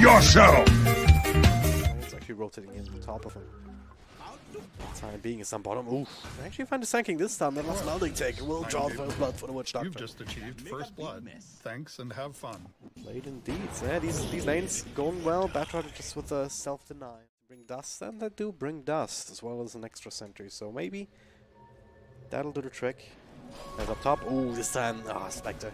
yourself! It's actually rotating in on top of him. Time being is on bottom. Ooh, I actually find a sinking this time. That last Melody take will draw the first blood for the Witch Doctor. You've just achieved first blood. Thanks and have fun. Late indeed. Yeah, these these lanes going well. Batrider just with a self deny. Bring dust, and they do bring dust as well as an extra sentry. So maybe that'll do the trick. As up top. Ooh, this time, ah, Spectre.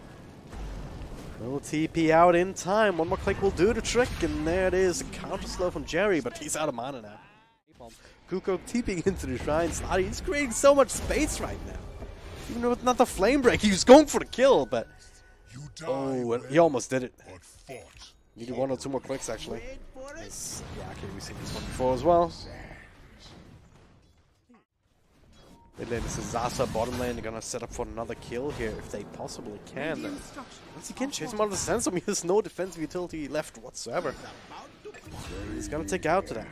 No TP out in time. One more click will do the trick, and there it is. Counter slow from Jerry, but he's out of mana now. Kuko TPing into the shrine slot. He's creating so much space right now. Even with not the flame break, he was going for the kill, but oh, he almost did it. Needed one or two more clicks actually. Yeah, okay, we've seen this one before as well. Mid lane is Zaza, bottom lane, they're gonna set up for another kill here if they possibly can. Once again, chase him out of the Sandstorm, he has no defensive utility left whatsoever. He's gonna take out to that.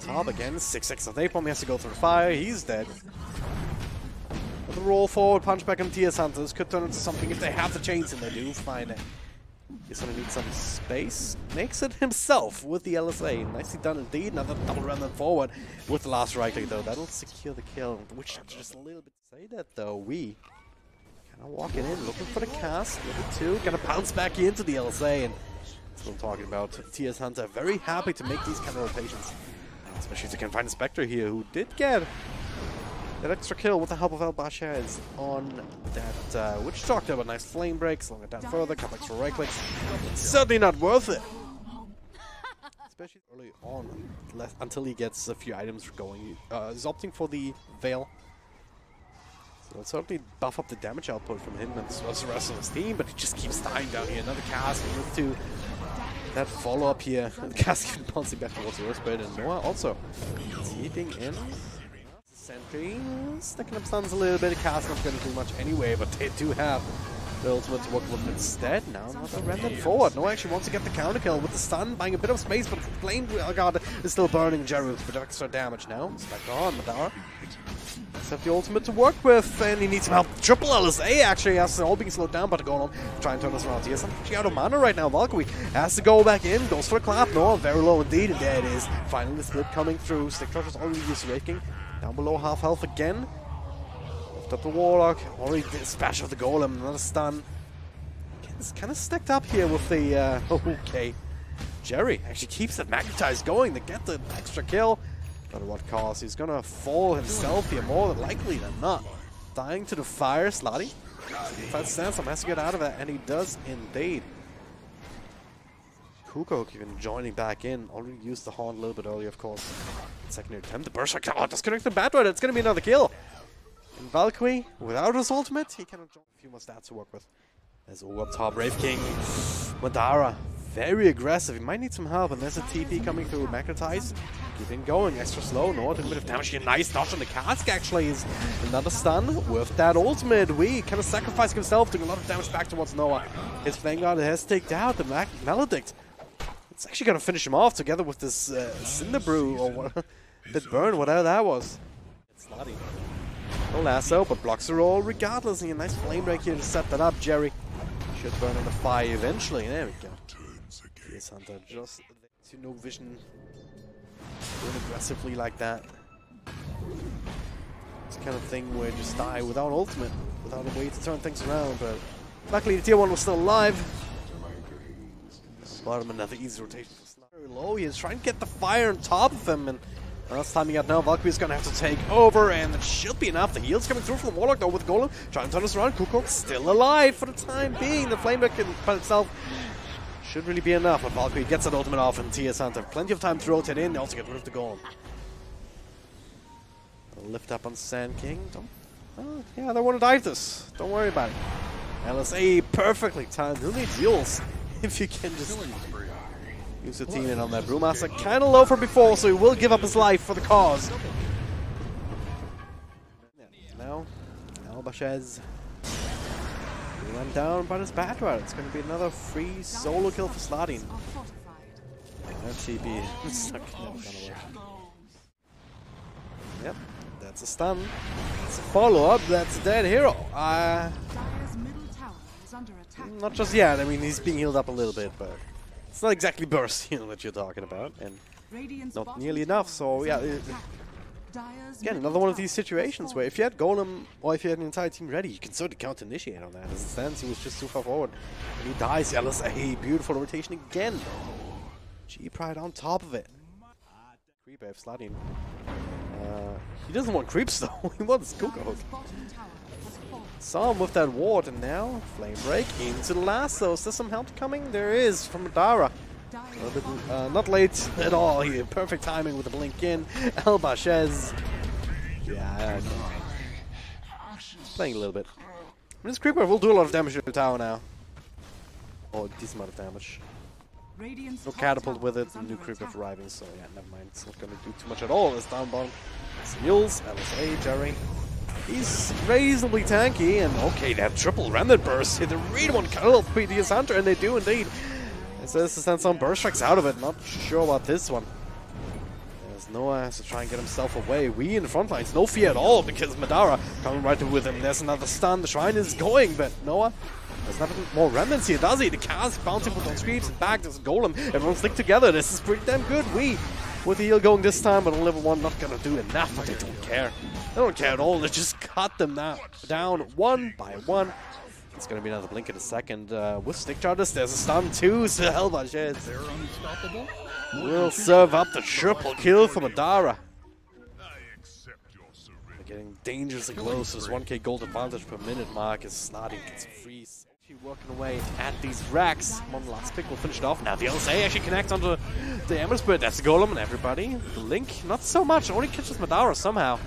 Top again, 6-6 of Napalm, he has to go through the fire, he's dead. A roll forward, punch back on TS Hunters could turn into something if they have the chains and they do find it. He's gonna need some space. Makes it himself with the LSA. Nicely done indeed. Another double run then forward with the last right click though. That'll secure the kill. Which just a little bit say that though. We kind of walking in, looking for the cast. Level two, gonna bounce back into the LSA and still talking about TS Hunter. Very happy to make these kind of rotations. Especially if they can find a Spectre here who did get that extra kill with the help of El Bashez on that uh, Witch Doctor, but nice flame break, slowing it down further, couple extra right clicks. Certainly not worth it. Especially early on, until he gets a few items going. Uh, he's opting for the Veil. So it'll certainly buff up the damage output from him and as well as the rest of his team, but he just keeps dying down here. Another cast, move to that follow up here. The cask keep bouncing back towards the bit, and Noah also keeping in. Sentry stacking up stuns a little bit. Cast not going to do much anyway, but they do have the ultimate to work with instead. Now another rendered forward. No actually wants to get the counter kill with the stun, buying a bit of space, but Flame God is still burning with a extra damage now. It's back on Madara. Does have the ultimate to work with, and he needs some help. Triple LSA actually has all being slowed down, but going on. Try and turn this around. He has something out of mana right now. Valkyrie has to go back in, goes for a clap. No, very low indeed, and there it is. Finally, the split coming through. Stick Charger's already used Wraith King. Down below half health again. Lift up the Warlock. Already did splash of the Golem. Another stun. It's kind of stacked up here with the. Uh, okay. Jerry actually keeps that Magnetize going to get the extra kill. But at what cost? He's gonna fall himself here more than likely than not. Dying to the fire, Slotty. Fight stance, has to get out of that, and he does indeed. Kuko even joining back in. Already used the horn a little bit earlier, of course. Second attempt, the Berserk. Oh, disconnected Batrider. It's gonna be another kill. And Valkyrie, without his ultimate, he cannot join. A few more stats to work with. There's all up top, Brave King. Madara, very aggressive. He might need some help, and there's a TP coming through. Magnetize, keeping going. Extra slow. No, a bit of damage here. Nice dodge on the cask, actually. Is another stun with that ultimate. We kind of sacrificing himself, doing a lot of damage back towards Noah. His Vanguard has taken out the Maledict. It's actually going to finish him off together with this uh, Cinder Brew or what, that burn, whatever that was. It's not slutty. No lasso, but blocks the roll regardless. And a nice flame break here to set that up. Jerry should burn on the fire eventually. There we go. Yes, Hunter, just to no vision. Doing aggressively like that. It's the kind of thing where you just die without ultimate, without a way to turn things around. But luckily, the tier one was still alive. Bottom another easy rotation. Very low. He is trying to get the fire on top of him, and that's timing out now. Valkyrie's gonna have to take over, and it should be enough. The heals coming through from Warlock though with Golem. Trying to turn us around. Kukok still alive for the time being. The Flame Break by itself should really be enough. But Valkyrie gets that ultimate off, and TS Hunter plenty of time to rotate in. They also get rid of the Golem. Lift up on Sand King. Don't. Oh, yeah, they want to dive this. Don't worry about it. LSA perfectly timed. Who needs heals? If you can just use the team in on that Brewmaster. Kind of low from before, so he will give up his life for the cause. Now, Albashez. He went down by his Batrider. It's going to be another free solo kill for Sladin. That TP is not gonna work. Yep, that's a stun. That's a follow-up. That's a dead hero. Uh, not just yet. I mean, he's being healed up a little bit, but It's not exactly burst heal that you're talking about, and not nearly enough. So yeah, it, again, another one of these situations where if you had Golem or if you had an entire team ready, you can certainly counter initiate on that. As it stands, he was just too far forward. And he dies. LSA, beautiful rotation again. G Pride on top of it. Creep AF Sladin. Uh, he doesn't want creeps though, he wants Kukoh. Saw him with that ward, and now Flame Break into the lasso. Is there some help coming? There is from Dara. Bit, uh, not late at all here. Perfect timing with the blink in. El Bashez. Yeah. Playing a little bit. This creeper will do a lot of damage to the tower now. Oh, a decent amount of damage. No catapult with it, new creeper arriving, so yeah, never mind. It's not gonna do too much at all. It's down. It's Mules, LSA, Jerry. He's reasonably tanky, and okay, that triple remnant burst. They really want to kill the Hunter, and they do indeed. And so this is send some burst strikes out of it. Not sure about this one. As Noah has to try and get himself away. We in the front lines, no fear at all, because Madara coming right with him. There's another stun. The shrine is going, but Noah there's nothing more remnants here, does he? The cask bouncing with those creeps and back. There's a golem. Everyone stick together. This is pretty damn good. We with the heal going this time, but on level one, not gonna do enough. But they don't care. They don't care at all. They just cut them now down one by one. It's gonna be another blink in a second. Uh, with stick charges, there's a stun too. So They're unstoppable. will serve up the triple kill for Madara. Accept. Getting dangerously close. This 1k gold advantage per minute mark is Snotty gets freeze. Actually working away at these racks. One last pick will finish it off. Now the LSA actually connects onto the Ember Spirit. That's the Golem and everybody. The Link, not so much. Only catches Madara somehow.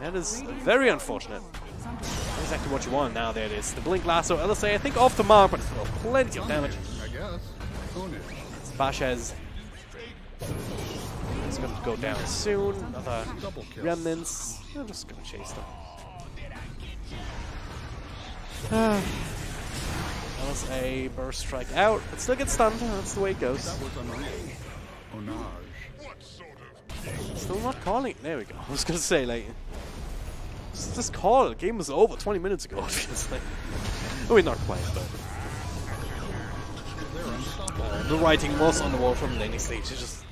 That is very unfortunate. Not exactly what you want. Now there it is. The Blink Lasso. LSA, I think off the mark, but still plenty of damage. I guess. Bashez is going to go down soon. Another remnants. I'm just going to chase them. that was a burst strike out, but still gets stunned. That's the way it goes. That was unreal. Onage. Still not calling. There we go. I was going to say, like, just, call. The game was over 20 minutes ago. It feels. I mean, not quite, but. Uh, the writing was on the wall from laning stage. It's just